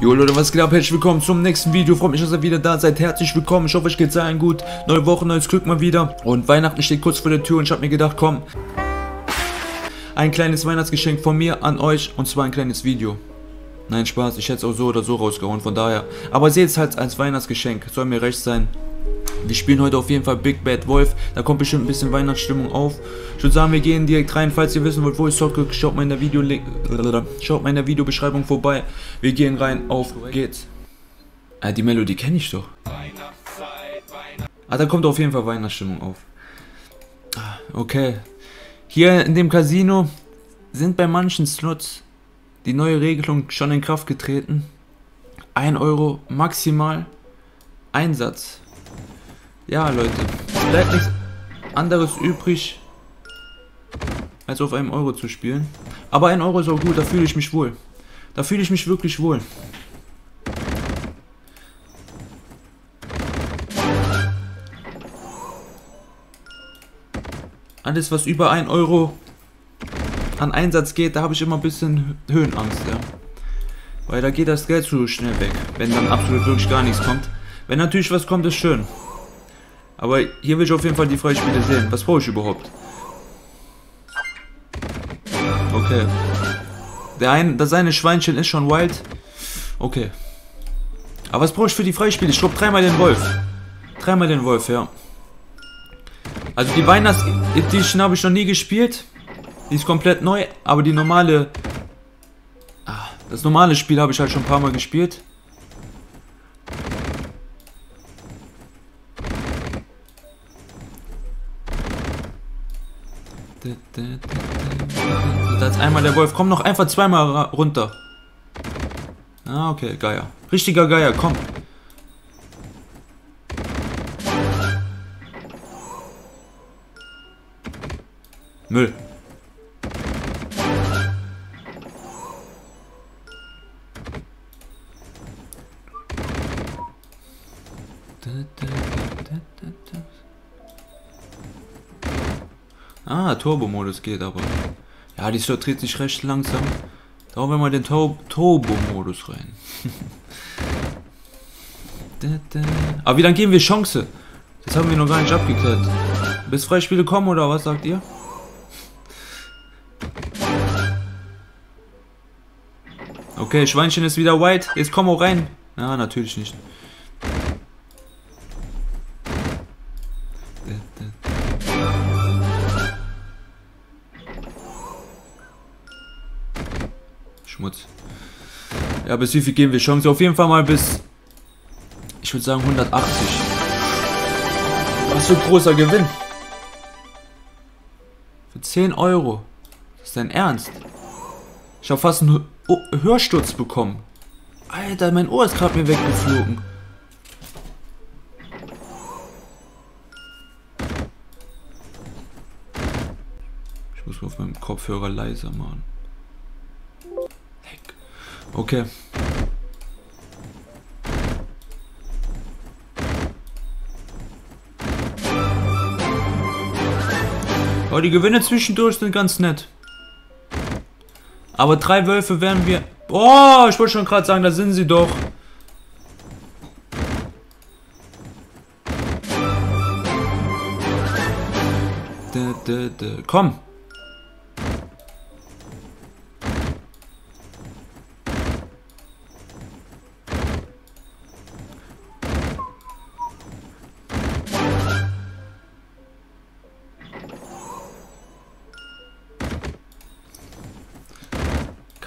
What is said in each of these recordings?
Jo Leute, was geht ab? Herzlich willkommen zum nächsten Video. Freut mich, dass ihr wieder da seid. Herzlich willkommen. Ich hoffe, euch geht's allen gut. Neue Woche, neues Glück mal wieder. Und Weihnachten steht kurz vor der Tür und ich habe mir gedacht, komm, ein kleines Weihnachtsgeschenk von mir an euch und zwar ein kleines Video. Nein, Spaß, ich hätte es auch so oder so rausgehauen, von daher. Aber seht es halt als Weihnachtsgeschenk, soll mir recht sein. Wir spielen heute auf jeden Fall Big Bad Wolf. Da kommt bestimmt ein bisschen Weihnachtsstimmung auf. Ich würde sagen, wir gehen direkt rein. Falls ihr wissen wollt, wo ich zocke, schaut mal in der Video schaut mal in der Videobeschreibung vorbei. Wir gehen rein. Auf geht's. Ah, die Melodie kenne ich doch. Ah, da kommt auf jeden Fall Weihnachtsstimmung auf. Okay. Hier in dem Casino sind bei manchen Slots die neue Regelung schon in Kraft getreten. 1 Euro maximal Einsatz. Ja, Leute, bleibt nichts anderes übrig, als auf einem Euro zu spielen. Aber ein Euro ist auch gut, da fühle ich mich wohl. Da fühle ich mich wirklich wohl. Alles, was über 1 Euro an Einsatz geht, da habe ich immer ein bisschen Höhenangst, ja. Weil da geht das Geld zu schnell weg, wenn dann absolut wirklich gar nichts kommt. Wenn natürlich was kommt, ist schön. Aber hier will ich auf jeden Fall die Freispiele sehen. Was brauche ich überhaupt? Okay. Der ein, das eine Schweinchen ist schon wild. Okay. Aber was brauche ich für die Freispiele? Ich glaube dreimal den Wolf. Dreimal den Wolf, ja. Also die Weihnachts Edition habe ich noch nie gespielt. Die ist komplett neu, aber die normale... Ah, das normale Spiel habe ich halt schon ein paar Mal gespielt. Da ist einmal der Wolf. Komm noch einfach zweimal runter. Ah, okay, Geier. Richtiger Geier, komm. Müll. Turbo-Modus geht aber. Ja, die Slot dreht sich recht langsam. Da hauen wir mal den Turbo-Modus rein. aber wie lange geben wir Chance? Das haben wir noch gar nicht abgeklärt. Bis Freispiele kommen oder was sagt ihr? Okay, Schweinchen ist wieder white. Jetzt komm auch rein. Ja, natürlich nicht. Ja, bis wie viel geben wir Chance? Auf jeden Fall mal bis, ich würde sagen 180. Was für ein großer Gewinn. Für 10 Euro. Das ist dein Ernst? Ich habe fast einen Hörsturz bekommen. Alter, mein Ohr ist gerade mir weggeflogen. Ich muss auf meinem Kopfhörer leiser machen. Okay. Aber die Gewinne zwischendurch sind ganz nett. Aber drei Wölfe werden wir... Oh, ich wollte schon gerade sagen, da sind sie doch. Komm.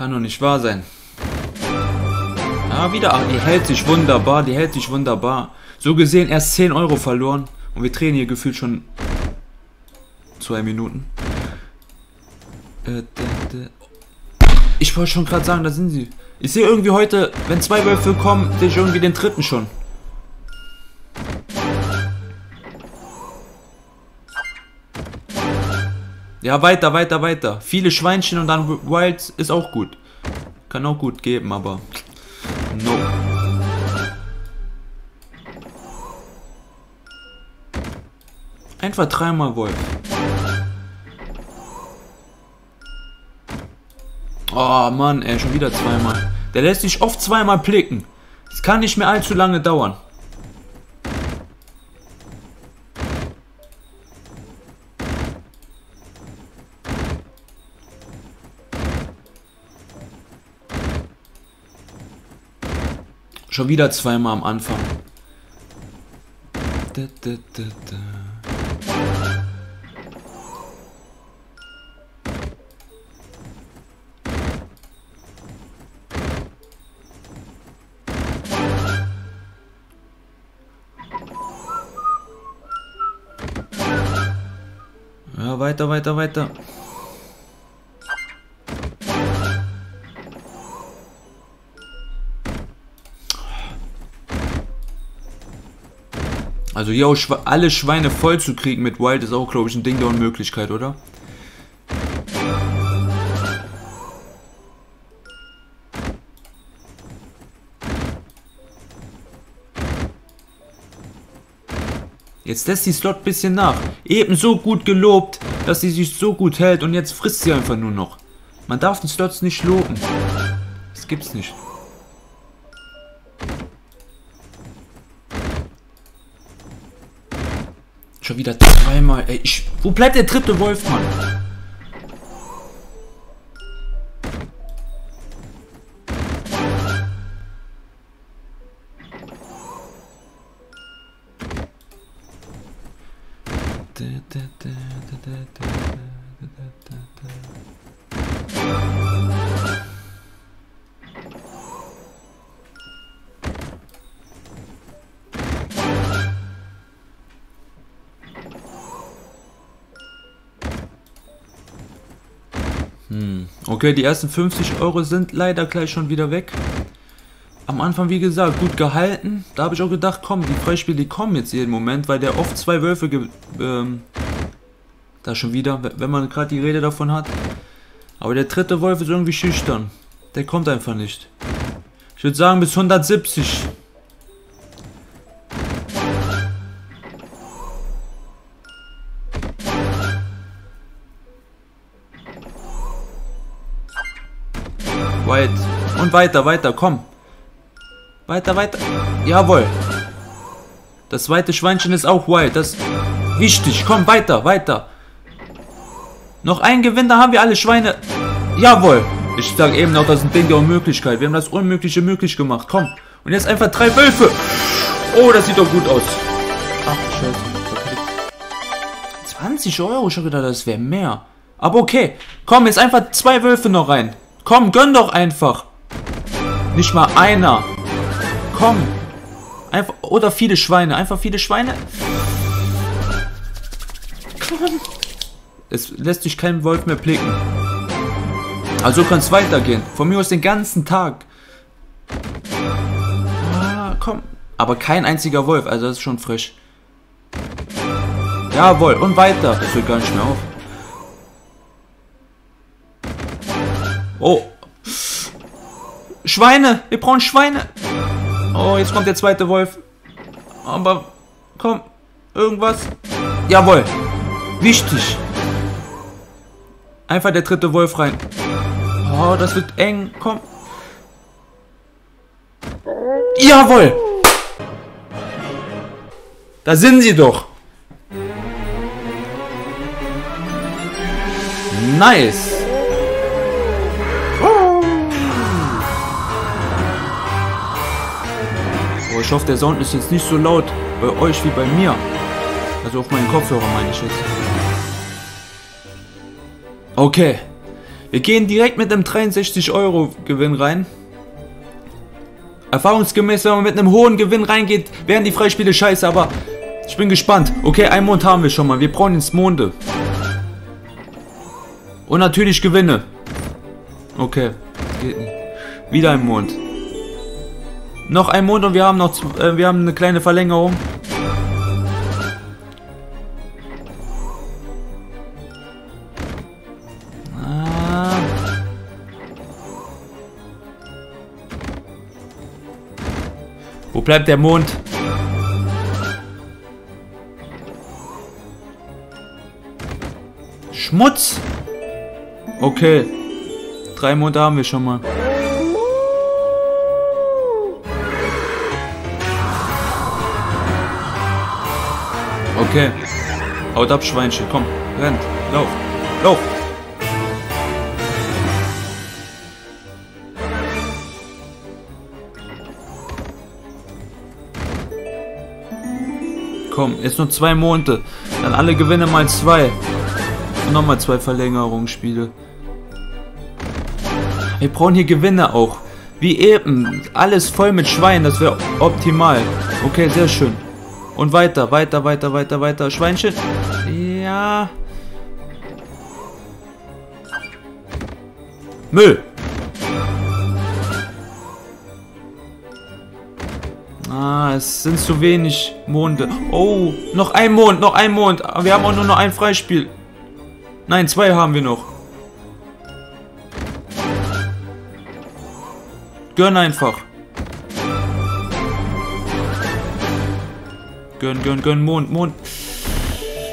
Kann doch nicht wahr sein. Ah, wieder. Ach, die hält sich wunderbar. Die hält sich wunderbar. So gesehen erst 10 Euro verloren. Und wir drehen hier gefühlt schon zwei Minuten. Äh, ich wollte schon gerade sagen, da sind sie. Ich sehe irgendwie heute, wenn zwei Wölfe kommen, sehe ich irgendwie den dritten schon. Ja, weiter, weiter, weiter. Viele Schweinchen und dann Wilds ist auch gut. Kann auch gut geben, aber... No. Einfach dreimal Wolf. Oh Mann, ey, schon wieder zweimal. Der lässt sich oft zweimal blicken. Es kann nicht mehr allzu lange dauern. Schon wieder zweimal am Anfang. Da, da, da, ja, weiter, weiter, weiter. Also yo, alle Schweine voll zu kriegen mit Wild ist auch, glaube ich, ein Ding der Unmöglichkeit, oder? Jetzt lässt die Slot ein bisschen nach. Eben so gut gelobt, dass sie sich so gut hält und jetzt frisst sie einfach nur noch. Man darf die Slots nicht loben. Das gibt's nicht. Wieder zweimal. Ey, ich, wo bleibt der dritte Wolf, Mann? Okay, die ersten 50 Euro sind leider gleich schon wieder weg. Am Anfang, wie gesagt, gut gehalten. Da habe ich auch gedacht, komm, die Freispiele die kommen jetzt jeden Moment, weil der oft zwei Wölfe... Ähm, da schon wieder, wenn man gerade die Rede davon hat. Aber der dritte Wolf ist irgendwie schüchtern. Der kommt einfach nicht. Ich würde sagen bis 170. Weit. Und weiter, weiter, komm. Weiter, weiter. Jawohl. Das zweite Schweinchen ist auch wild. Das ist wichtig. Komm, weiter, weiter. Noch ein Gewinn, da haben wir alle Schweine. Jawohl. Ich sag eben noch, das ist ein Ding der Unmöglichkeit. Wir haben das Unmögliche möglich gemacht. Komm. Und jetzt einfach drei Wölfe. Oh, das sieht doch gut aus. Ach, scheiße. 20 Euro. Ich hab gedacht, das wäre mehr. Aber okay. Komm, jetzt einfach zwei Wölfe noch rein. Komm, gönn doch einfach. Nicht mal einer. Komm. Einfach, oder viele Schweine. Einfach viele Schweine. Komm. Es lässt sich kein Wolf mehr blicken. Also kann es weitergehen. Von mir aus den ganzen Tag. Ah, komm. Aber kein einziger Wolf. Also das ist schon frisch. Jawohl. Und weiter. Das hört gar nicht mehr auf. Oh. Schweine. Wir brauchen Schweine. Oh, jetzt kommt der zweite Wolf. Aber, komm. Irgendwas. Jawohl. Wichtig. Einfach der dritte Wolf rein. Oh, das wird eng. Komm. Jawohl. Da sind sie doch. Nice. Ich hoffe, der Sound ist jetzt nicht so laut bei euch wie bei mir. Also auf meinen Kopfhörer meine ich jetzt. Okay. Wir gehen direkt mit einem 63 Euro Gewinn rein. Erfahrungsgemäß, wenn man mit einem hohen Gewinn reingeht, werden die Freispiele scheiße, aber ich bin gespannt. Okay, einen Mond haben wir schon mal. Wir brauchen ins Monde. Und natürlich Gewinne. Okay, geht nicht. Wieder ein Mond. Noch ein Mond und wir haben noch äh, wir haben eine kleine Verlängerung. Ah. Wo bleibt der Mond? Schmutz! Okay. Drei Monate haben wir schon mal. Okay. Haut ab, Schweinchen. Komm, rennt. Lauf. Lauf. Komm, jetzt nur zwei Monate. Dann alle Gewinne mal zwei. Und nochmal zwei Verlängerungsspiele. Wir brauchen hier Gewinne auch. Wie eben. Alles voll mit Schwein. Das wäre optimal. Okay, sehr schön. Und weiter, weiter, weiter, weiter, weiter. Schweinchen. Ja. Müll. Ah, es sind zu wenig Monde. Oh, noch ein Mond, noch ein Mond. Wir haben auch nur noch ein Freispiel. Nein, zwei haben wir noch. Gönn einfach. Gönn, gönn, gönn, Mond, Mond.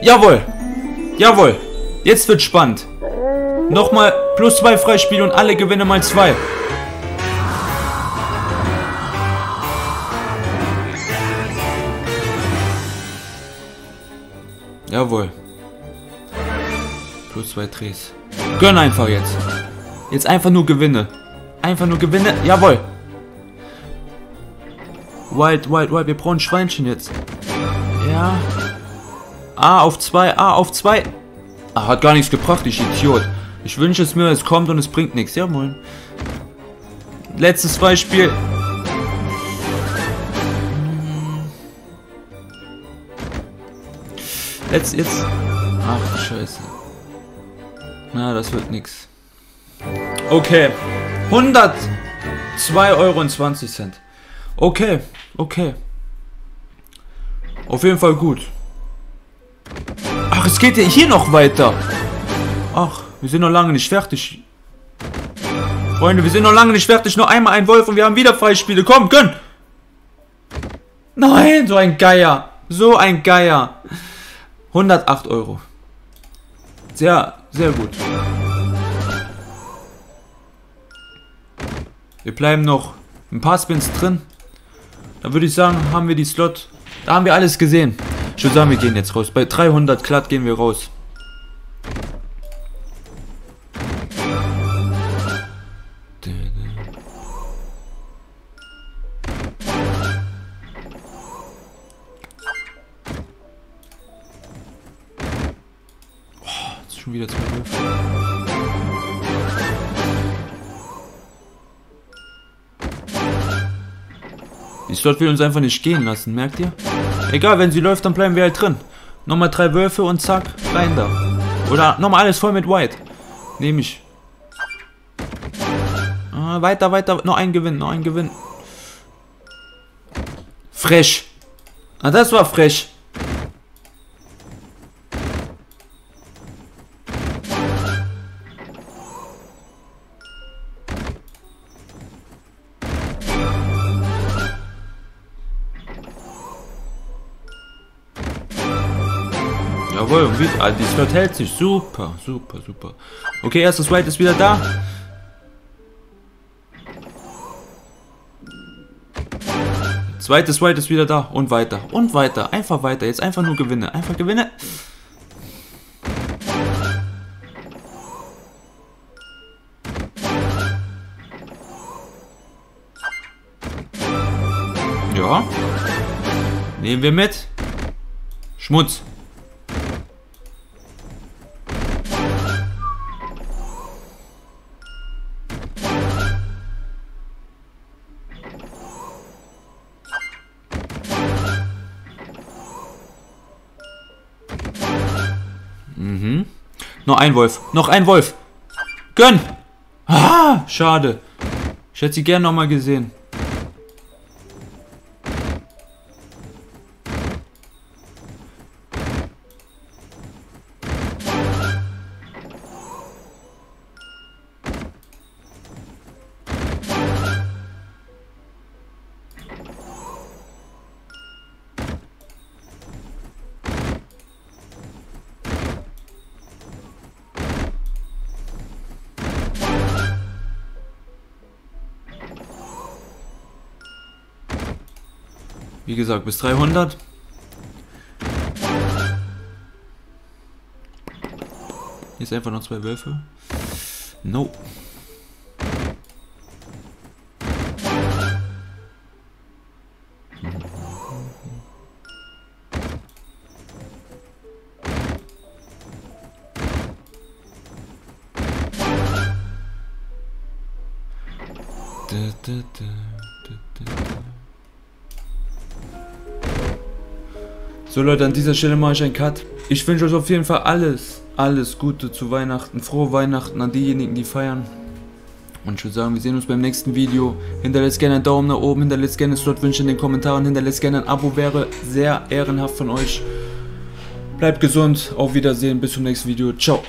Jawohl. Jawohl. Jetzt wird spannend. Nochmal plus zwei Freispiele und alle Gewinne mal zwei. Jawohl. Plus zwei Drehs. Gönn einfach jetzt. Jetzt einfach nur Gewinne. Einfach nur Gewinne. Jawohl. Wild, wild, wild. Wir brauchen Schweinchen jetzt. Ja. A auf zwei. A auf zwei. Ah, hat gar nichts gebracht, ich Idiot. Ich wünsche es mir, es kommt und es bringt nichts. Ja, moin. Letztes Beispiel. Jetzt, jetzt. Ach, Scheiße. Na, das wird nix. Okay. 102 Euro und 20 Cent. Okay, okay. Auf jeden Fall gut. Ach, es geht ja hier noch weiter. Ach, wir sind noch lange nicht fertig. Freunde, wir sind noch lange nicht fertig. Nur einmal ein Wolf und wir haben wieder Freispiele. Komm, gönn! Nein, so ein Geier. So ein Geier. 108 Euro. Sehr, sehr gut. Wir bleiben noch ein paar Spins drin. Da würde ich sagen, haben wir die Slot. Da haben wir alles gesehen. Ich würde sagen, wir gehen jetzt raus. Bei 300 glatt gehen wir raus. Die Slot will uns einfach nicht gehen lassen, merkt ihr? Egal, wenn sie läuft, dann bleiben wir halt drin. Nochmal drei Würfe und zack, rein da. Oder nochmal alles voll mit White. Nehme ich. Ah, weiter, weiter, noch ein Gewinn, noch ein Gewinn. Fresh. Ah, das war fresh. Jawohl, und wie, ah, die Slot hält sich. Super, super, super. Okay, erstes White ist wieder da. Zweites White ist wieder da. Und weiter. Und weiter. Einfach weiter. Jetzt einfach nur Gewinne. Einfach Gewinne. Ja. Nehmen wir mit. Schmutz. Noch ein Wolf. Noch ein Wolf. Gönn! Ah, schade. Ich hätte sie gern nochmal gesehen. Wie gesagt, bis 300. Jetzt einfach noch zwei Wölfe. No. Da, da, da. So Leute, an dieser Stelle mache ich einen Cut. Ich wünsche euch auf jeden Fall alles, alles Gute zu Weihnachten. Frohe Weihnachten an diejenigen, die feiern. Und ich würde sagen, wir sehen uns beim nächsten Video. Hinterlässt gerne einen Daumen nach oben, hinterlässt gerne Slotwünsche in den Kommentaren, hinterlässt gerne ein Abo, wäre sehr ehrenhaft von euch. Bleibt gesund, auf Wiedersehen, bis zum nächsten Video. Ciao.